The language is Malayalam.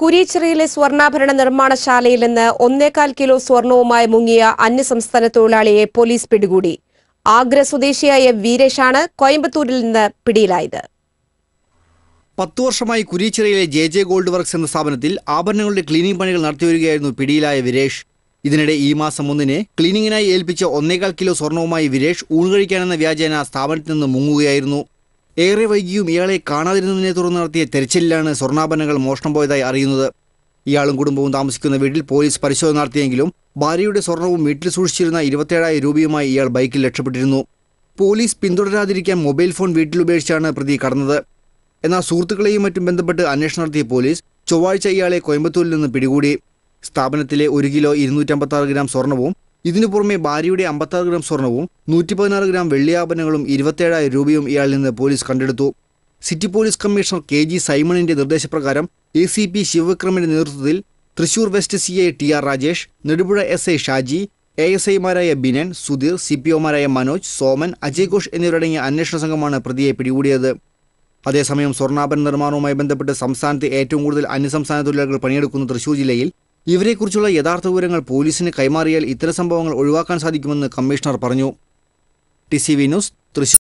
കുരീച്ചിറയിലെ സ്വർണാഭരണ നിർമ്മാണശാലയിൽ നിന്ന് ഒന്നേകാൽ കിലോ സ്വർണവുമായി മുങ്ങിയ അന്യസംസ്ഥാന തൊഴിലാളിയെ പോലീസ് പിടികൂടി. ആഗ്ര സ്വദേശിയായ വീരേഷാണ് കോയമ്പത്തൂരിൽ നിന്ന് പിടിയിലായത്. പത്തു വർഷമായി കുരീച്ചിറയിലെ ജെ ജെ ഗോൾഡ് വർക്ക്സ് എന്ന സ്ഥാപനത്തിൽ ആഭരണങ്ങളുടെ ക്ലീനിംഗ് പണികൾ നടത്തിവരികയായിരുന്നു പിടിയിലായ വിരേഷ്. ഇതിനിടെ ഈ മാസം ഒന്നിന് ക്ലീനിങ്ങിനായി ഏൽപ്പിച്ച ഒന്നേകാൽ കിലോ സ്വർണവുമായി വിരേഷ് ഊണ് കഴിക്കാനെന്ന വ്യാജേന സ്ഥാപനത്തിൽ നിന്ന് മുങ്ങുകയായിരുന്നു. ഏറെ വൈകിയും ഇയാളെ കാണാതിരുന്നതിനെ തുടർന്ന് നടത്തിയ തെരച്ചിലിലാണ് സ്വർണാഭരണങ്ങൾ മോഷണം പോയതായി അറിയുന്നത്. ഇയാളും കുടുംബവും താമസിക്കുന്ന വീട്ടിൽ പോലീസ് പരിശോധന നടത്തിയെങ്കിലും ഭാര്യയുടെ സ്വർണവും വീട്ടിൽ സൂക്ഷിച്ചിരുന്ന ഇരുപത്തേഴായിരം രൂപയുമായി ഇയാൾ ബൈക്കിൽ രക്ഷപ്പെട്ടിരുന്നു. പോലീസ് പിന്തുടരാതിരിക്കാൻ മൊബൈൽ ഫോൺ വീട്ടിൽ ഉപേക്ഷിച്ചാണ് പ്രതി കടന്നത്. എന്നാൽ സുഹൃത്തുക്കളെയും മറ്റും ബന്ധപ്പെട്ട് അന്വേഷണം നടത്തിയ പോലീസ് ചൊവ്വാഴ്ച ഇയാളെ കോയമ്പത്തൂരിൽ നിന്ന് പിടികൂടി. സ്ഥാപനത്തിലെ ഒരു കിലോ ഇരുന്നൂറ്റമ്പത്താറ് ഗ്രാം സ്വർണവും ഇതിനു പുറമെ ഭാര്യയുടെ അമ്പത്താറ് ഗ്രാം സ്വർണവും നൂറ്റി പതിനാറ് ഗ്രാം വെള്ളിയാഭരണങ്ങളും ഇരുപത്തേഴായിരം രൂപയും ഇയാളിൽ നിന്ന് പോലീസ് കണ്ടെടുത്തു. City police commissioner K G സൈമണിന്റെ നിർദ്ദേശപ്രകാരം എ സി പി ശിവവിക്രമിന്റെ നേതൃത്വത്തിൽ Thrissur west C I T R Rajesh Nedupuzha S I Shaji A S ഐമാരായ ബിനൻ സുധീർ സി പി ഒമാരായ മനോജ് സോമൻ അജയ് ഘോഷ് എന്നിവരടങ്ങിയ അന്വേഷണ സംഘമാണ് പ്രതിയെ പിടികൂടിയത്. അതേസമയം സ്വർണാഭരണ നിർമ്മാണവുമായി ബന്ധപ്പെട്ട് സംസ്ഥാനത്ത് ഏറ്റവും കൂടുതൽ അന്യസംസ്ഥാന തൊഴിലാളികൾ പണിയെടുക്കുന്ന തൃശൂർ ജില്ലയിൽ ഇവരെക്കുറിച്ചുള്ള യഥാർത്ഥ വിവരങ്ങൾ പോലീസിന് കൈമാറിയാൽ ഇത്തരം സംഭവങ്ങൾ ഒഴിവാക്കാൻ സാധിക്കുമെന്ന് കമ്മീഷണർ പറഞ്ഞു. T C V news Thrissur.